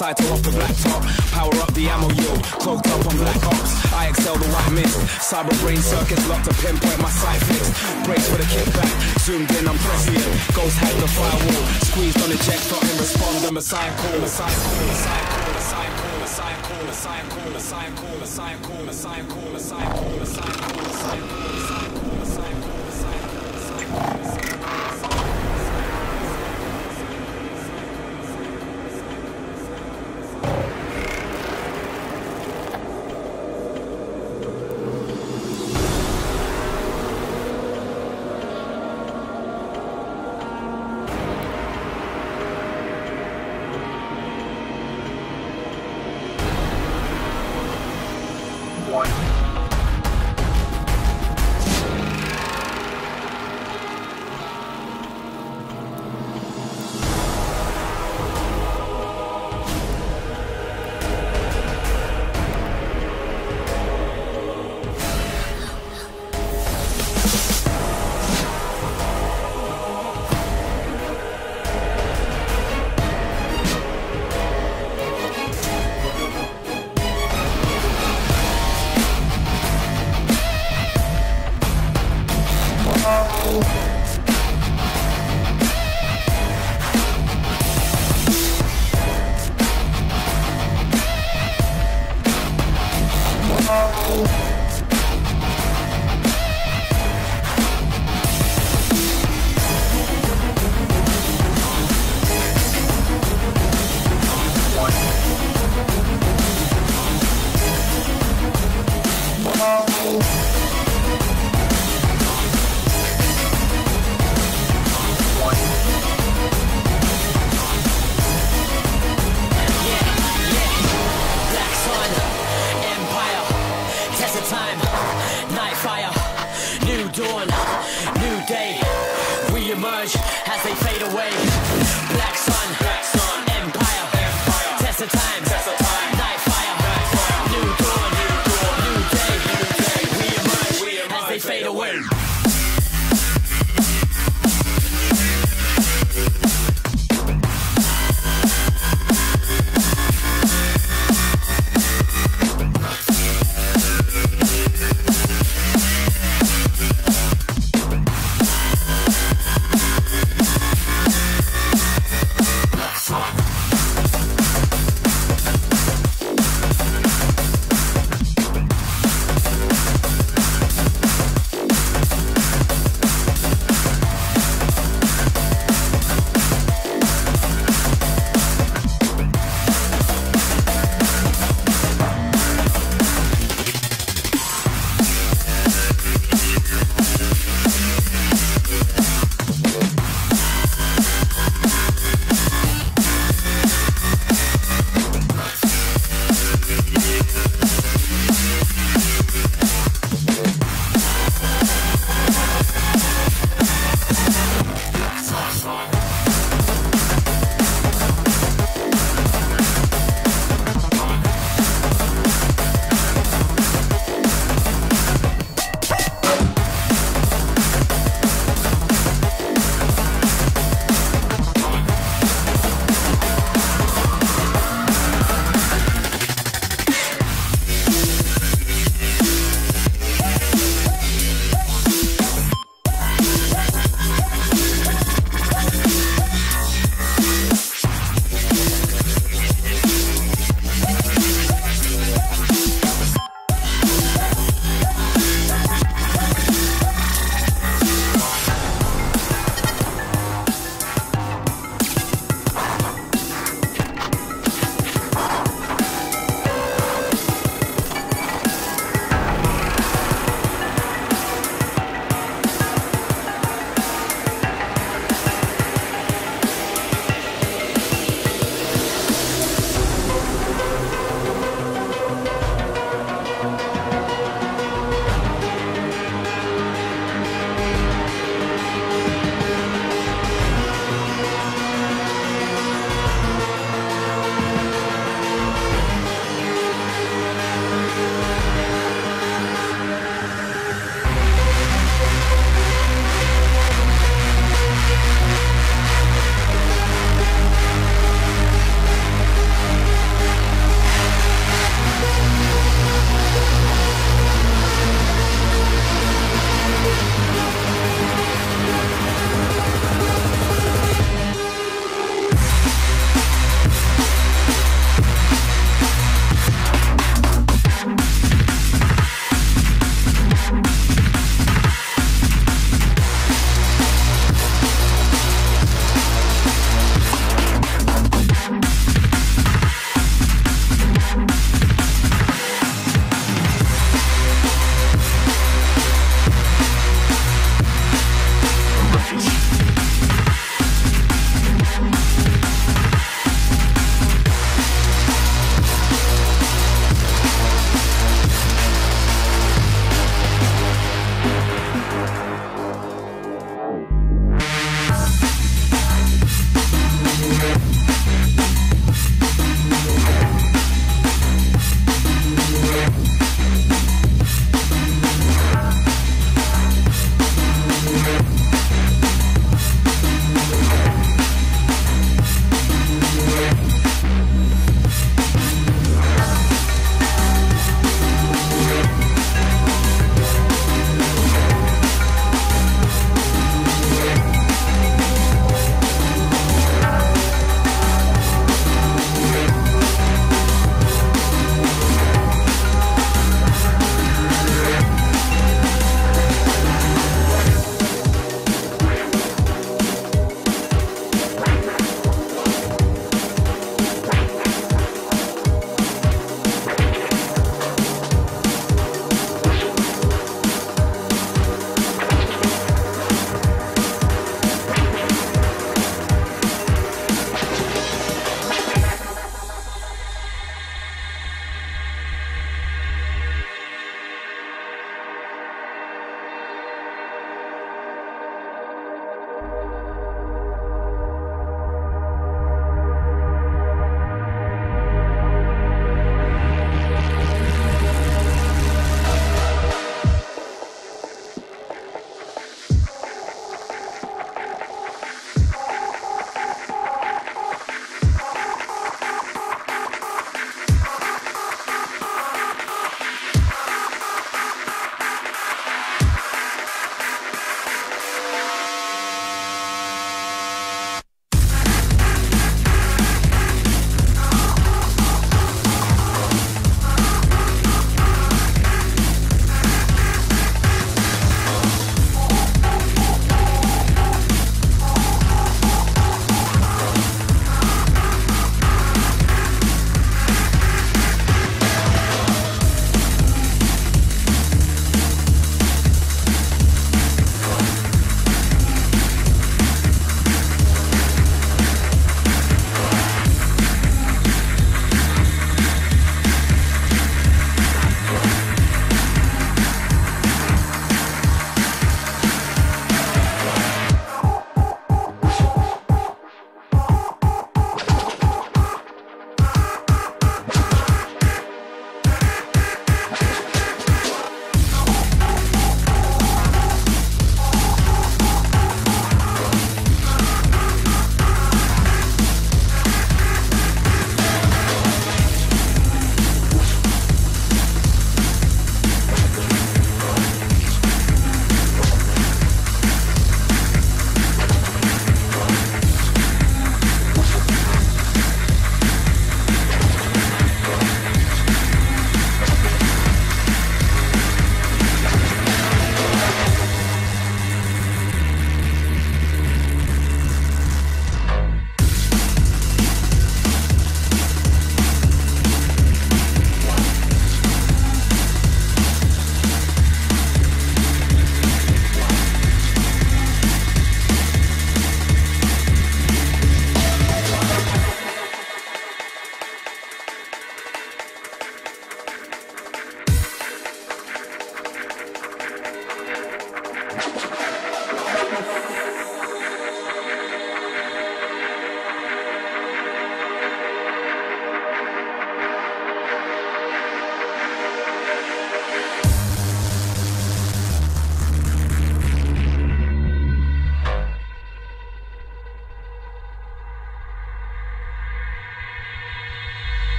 like Saito off the blacktop. Power up the ammo yield. Cloaked up on black ops. I excel the white mist. Cyber brain circuits locked to pinpoint my sight fix. Brace for the kickback. Zoomed in, I'm pressing it. Ghost hack the firewall. Squeezed on eject button. Respond the messiah call. Messiah call. Messiah call. Messiah call. Messiah call. Messiah call. Messiah call. Messiah call. Messiah call. Messiah call. Messiah call. Messiah call. Black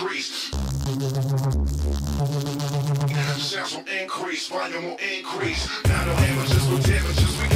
increase. Sounds will increase, volume will increase. Now no amateurs, but damages, we